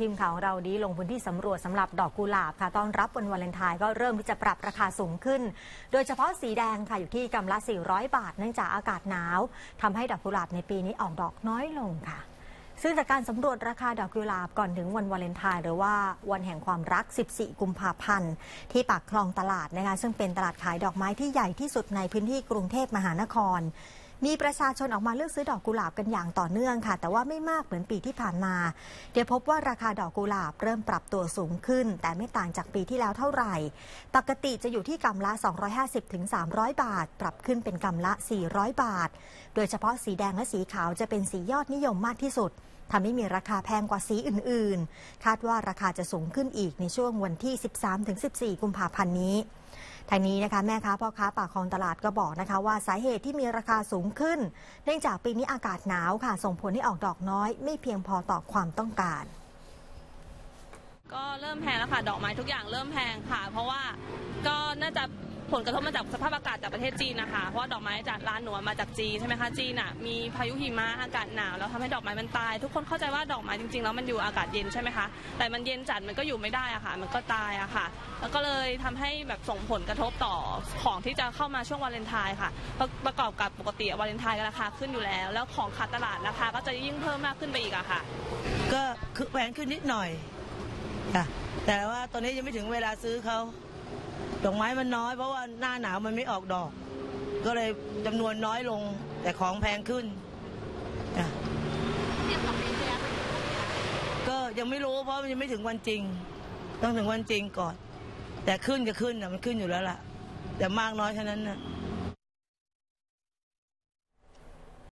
ทีมข่าวของเราดีลงพื้นที่สำรวจสำหรับดอกกุหลาบค่ะต้อนรับวันวาเลนไทน์ก็เริ่มที่จะปรับราคาสูงขึ้น โดยเฉพาะสีแดงค่ะอยู่ที่กำละ 400 บาท เนื่องจากอากาศหนาวทำให้ดอกกุหลาบในปีนี้ออกดอกน้อยลงค่ะ ซึ่งจากการสำรวจราคาดอกกุหลาบก่อนถึงวันวาเลนไทน์หรือว่าวันแห่งความรัก 14 กุมภาพันธ์ ที่ปากคลองตลาดนะคะซึ่งเป็นตลาดขายดอกไม้ที่ใหญ่ที่สุดในพื้นที่กรุงเทพมหานคร มีประชาชนออกมาเลือกซื้อดอกกุหลาบกันอย่างต่อเนื่องค่ะ แต่ว่าไม่มากเหมือนปีที่ผ่านมา เดี๋ยวพบว่าราคาดอกกุหลาบเริ่มปรับตัวสูงขึ้น แต่ไม่ต่างจากปีที่แล้วเท่าไหร่ ปกติจะอยู่ที่กำละ 250-300 บาท ปรับขึ้นเป็นกำละ 400 บาท โดยเฉพาะสีแดงและสีขาวจะเป็นสียอดนิยมมากที่สุดทำให้มีราคาแพงกว่าสีอื่น ๆ คาดว่าราคาจะสูงขึ้นอีกในช่วงวันที่ 13-14 กุมภาพันธ์นี้ ทางนี้นะคะแม่ค้าพ่อค้าปากคลองตลาดก็บอกนะคะ ว่าสาเหตุที่มีราคาสูงขึ้น เนื่องจากปีนี้อากาศหนาวค่ะ ส่งผลให้ออกดอกน้อย ไม่เพียงพอต่อความต้องการก็เริ่มแพงแล้วค่ะ ดอกไม้ทุกอย่างเริ่มแพงค่ะ เพราะว่าก็น่าจะ ผลกระทบมาจากสภาพอากาศจากประเทศจีนนะคะ เพราะว่าดอกไม้จากร้านหนูมาจากจีนใช่ไหมคะจีนอะมีพายุหิมะอากาศหนาวแล้วทำให้ดอกไม้มันตาย ทุกคนเข้าใจว่าดอกไม้จริงๆแล้วมันอยู่อากาศเย็นใช่ไหมคะแต่มันเย็นจัดมันก็อยู่ไม่ได้อะค่ะ มันก็ตายอะค่ะ แล้วก็เลยทำให้แบบส่งผลกระทบต่อของที่จะเข้ามาช่วงวาเลนไทน์ค่ะประประกอบกับปกติวาเลนไทน์ก็ราคาขึ้นอยู่แล้ว แล้วของขาดตลาดราคาก็จะยิ่งเพิ่มมากขึ้นไปอีกอะค่ะ ก็คือแพงขึ้นนิดหน่อยค่ะแต่ว่าตอนนี้ยังไม่ถึงเวลาซื้อเขา ดอกไม้มันน้อย เพราะว่าหน้าหนาวมันไม่ออกดอก ก็เลยจำนวนน้อยลง แต่ของแพงขึ้นจ้ะก็ยังไม่รู้เพราะมันยังไม่ถึงวันจริง ต้องถึงวันจริงก่อน แต่ขึ้นก็ขึ้นนะมันขึ้นอยู่แล้วล่ะ แต่มากน้อยเท่านั้นนะ